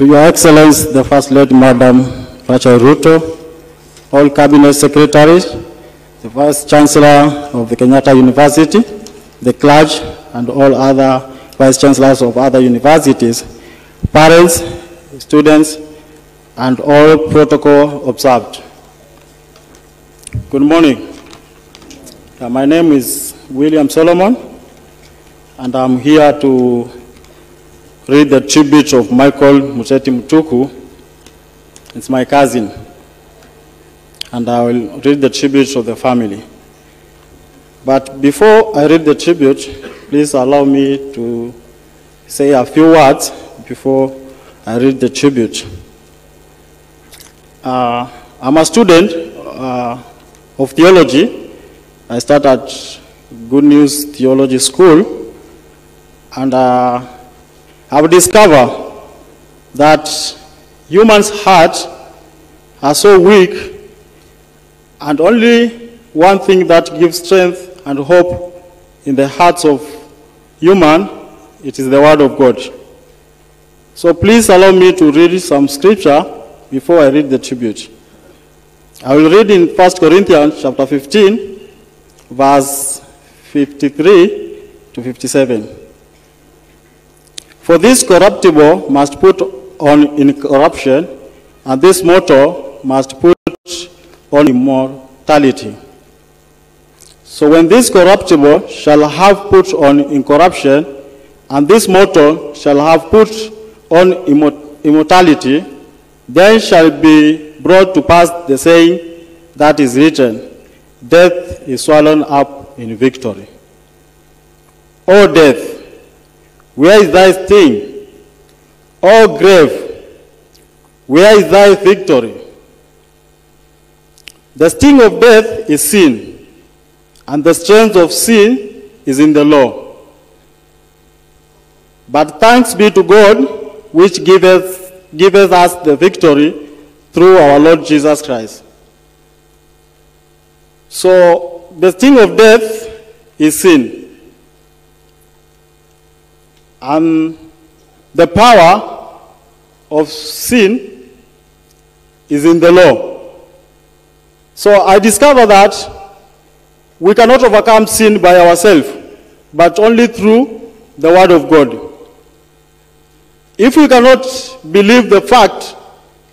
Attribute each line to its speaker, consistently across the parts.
Speaker 1: to Your Excellency, the First Lady Madam Rachel Ruto, all cabinet secretaries, the Vice Chancellor of the Kenyatta University, the clergy, and all other Vice Chancellors of other universities, parents, students, and all protocol observed. Good morning. Uh, my name is William Solomon, and I'm here to read the tribute of Michael Muteti Mutuku. It's my cousin, and I will read the tribute of the family. But before I read the tribute, please allow me to say a few words before I read the tribute. Uh, I'm a student uh, of theology. I started at Good News Theology School, and uh, I've discovered that humans' hearts are so weak, and only one thing that gives strength and hope in the hearts of human, it is the Word of God. So please allow me to read some scripture before I read the tribute. I will read in 1 Corinthians chapter 15, verse 53 to 57. For this corruptible must put on incorruption, and this mortal must put on immortality. So when this corruptible shall have put on incorruption, and this mortal shall have put on immortality, then shall be brought to pass the saying that is written, Death is swallowed up in victory. O death, where is thy sting? O grave, where is thy victory? The sting of death is sin, and the strength of sin is in the law. But thanks be to God, which giveth, giveth us the victory through our Lord Jesus Christ. So, the sting of death is sin. And the power of sin is in the law. So I discovered that we cannot overcome sin by ourselves, but only through the Word of God. If we cannot believe the fact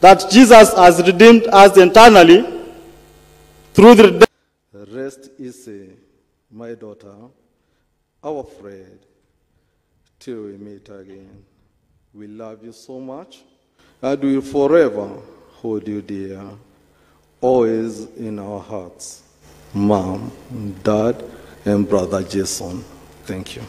Speaker 1: that Jesus has redeemed us internally through the
Speaker 2: Rest easy, eh, my daughter, our friend, till we meet again. We love you so much, and we will forever hold you dear, always in our hearts. Mom, Dad, and Brother Jason, thank you.